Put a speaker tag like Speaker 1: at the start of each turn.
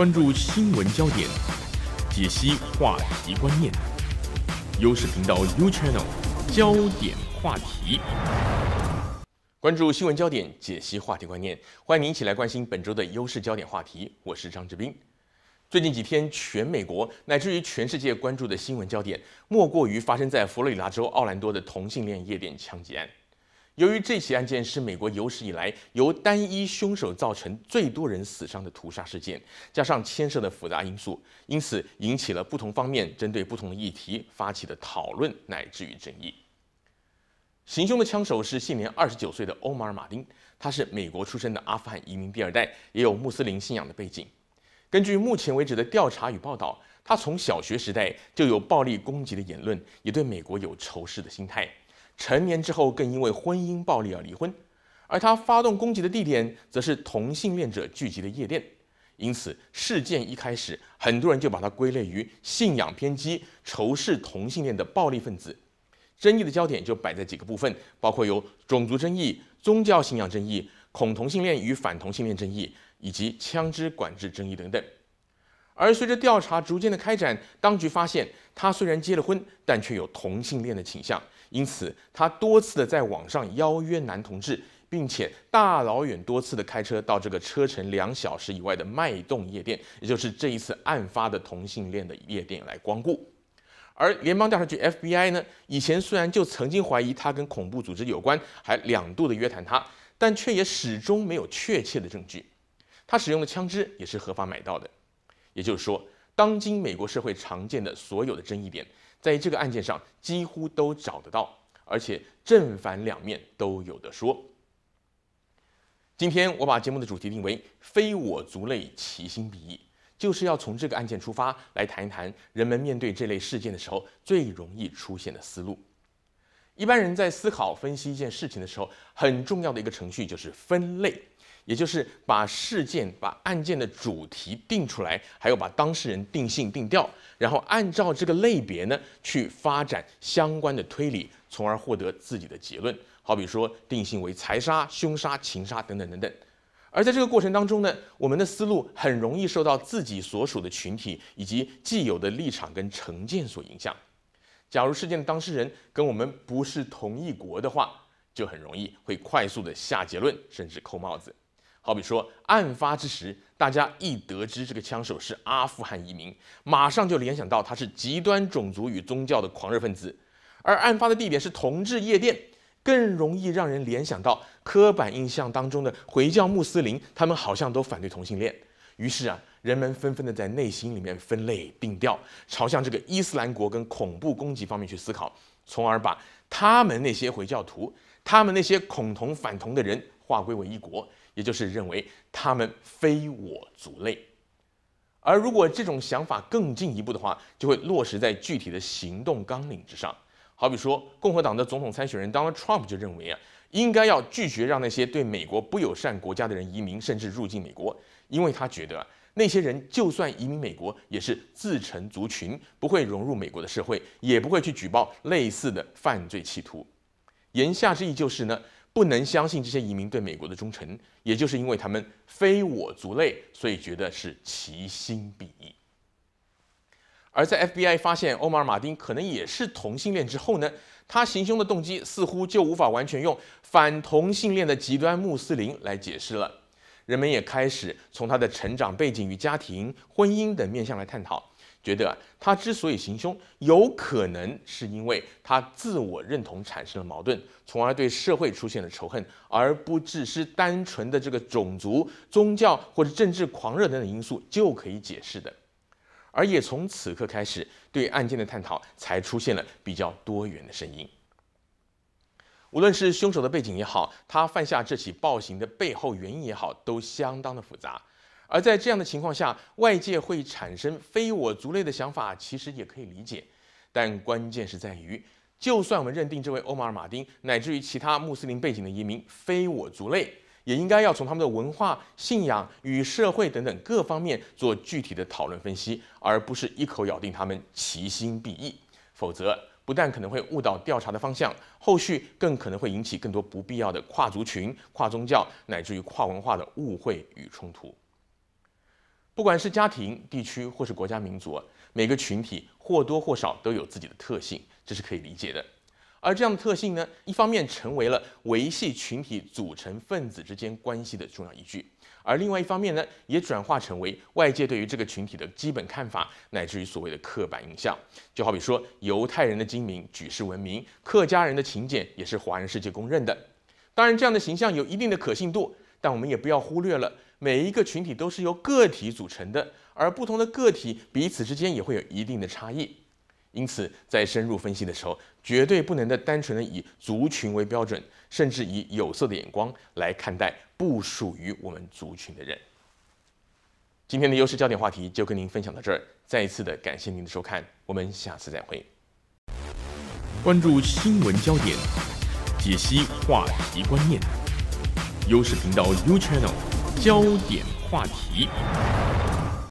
Speaker 1: 关注新闻焦点，解析话题观念。优视频道 U Channel 焦点话题，关注新闻焦点，解析话题观念。欢迎您一起来关心本周的优势焦点话题。我是张志斌。最近几天，全美国乃至于全世界关注的新闻焦点，莫过于发生在佛罗里达州奥兰多的同性恋夜店枪击案。由于这起案件是美国有史以来由单一凶手造成最多人死伤的屠杀事件，加上牵涉的复杂因素，因此引起了不同方面针对不同的议题发起的讨论乃至于争议。行凶的枪手是现年二十九岁的欧马尔·马丁，他是美国出生的阿富汗移民第二代，也有穆斯林信仰的背景。根据目前为止的调查与报道，他从小学时代就有暴力攻击的言论，也对美国有仇视的心态。成年之后，更因为婚姻暴力而离婚，而他发动攻击的地点则是同性恋者聚集的夜店，因此事件一开始，很多人就把他归类于信仰偏激、仇视同性恋的暴力分子。争议的焦点就摆在几个部分，包括有种族争议、宗教信仰争议、恐同性恋与反同性恋争议，以及枪支管制争议等等。而随着调查逐渐的开展，当局发现他虽然结了婚，但却有同性恋的倾向。因此，他多次的在网上邀约男同志，并且大老远多次的开车到这个车程两小时以外的脉动夜店，也就是这一次案发的同性恋的夜店来光顾。而联邦调查局 FBI 呢，以前虽然就曾经怀疑他跟恐怖组织有关，还两度的约谈他，但却也始终没有确切的证据。他使用的枪支也是合法买到的，也就是说，当今美国社会常见的所有的争议点。在这个案件上，几乎都找得到，而且正反两面都有的说。今天我把节目的主题定为“非我族类，其心必异”，就是要从这个案件出发，来谈一谈人们面对这类事件的时候最容易出现的思路。一般人在思考分析一件事情的时候，很重要的一个程序就是分类。也就是把事件、把案件的主题定出来，还有把当事人定性定调，然后按照这个类别呢去发展相关的推理，从而获得自己的结论。好比说定性为财杀、凶杀、情杀等等等等。而在这个过程当中呢，我们的思路很容易受到自己所属的群体以及既有的立场跟成见所影响。假如事件的当事人跟我们不是同一国的话，就很容易会快速的下结论，甚至扣帽子。好比说，案发之时，大家一得知这个枪手是阿富汗移民，马上就联想到他是极端种族与宗教的狂热分子；而案发的地点是同志夜店，更容易让人联想到刻板印象当中的回教穆斯林，他们好像都反对同性恋。于是啊，人们纷纷的在内心里面分类定调，朝向这个伊斯兰国跟恐怖攻击方面去思考，从而把他们那些回教徒、他们那些恐同反同的人划归为一国。也就是认为他们非我族类，而如果这种想法更进一步的话，就会落实在具体的行动纲领之上。好比说，共和党的总统参选人 Donald Trump 就认为啊，应该要拒绝让那些对美国不友善国家的人移民，甚至入境美国，因为他觉得那些人就算移民美国，也是自成族群，不会融入美国的社会，也不会去举报类似的犯罪企图。言下之意就是呢。不能相信这些移民对美国的忠诚，也就是因为他们非我族类，所以觉得是其心必异。而在 FBI 发现欧马尔·马丁可能也是同性恋之后呢，他行凶的动机似乎就无法完全用反同性恋的极端穆斯林来解释了。人们也开始从他的成长背景与家庭、婚姻等面向来探讨。觉得啊他之所以行凶，有可能是因为他自我认同产生了矛盾，从而对社会出现了仇恨，而不只是单纯的这个种族、宗教或者政治狂热等等因素就可以解释的。而也从此刻开始，对案件的探讨才出现了比较多元的声音。无论是凶手的背景也好，他犯下这起暴行的背后原因也好，都相当的复杂。而在这样的情况下，外界会产生非我族类的想法，其实也可以理解。但关键是在于，就算我们认定这位欧马尔·马丁乃至于其他穆斯林背景的移民非我族类，也应该要从他们的文化、信仰与社会等等各方面做具体的讨论分析，而不是一口咬定他们其心必异。否则，不但可能会误导调查的方向，后续更可能会引起更多不必要的跨族群、跨宗教乃至于跨文化的误会与冲突。不管是家庭、地区或是国家、民族，每个群体或多或少都有自己的特性，这是可以理解的。而这样的特性呢，一方面成为了维系群体组成分子之间关系的重要依据，而另外一方面呢，也转化成为外界对于这个群体的基本看法，乃至于所谓的刻板印象。就好比说，犹太人的精明举世闻名，客家人的勤俭也是华人世界公认的。当然，这样的形象有一定的可信度，但我们也不要忽略了，每一个群体都是由个体组成的，而不同的个体彼此之间也会有一定的差异。因此，在深入分析的时候，绝对不能的单纯的以族群为标准，甚至以有色的眼光来看待不属于我们族群的人。今天的优势焦点话题就跟您分享到这儿，再一次的感谢您的收看，我们下次再会。关注新闻焦点，解析话题观念，优视频道 U Channel 焦点话题。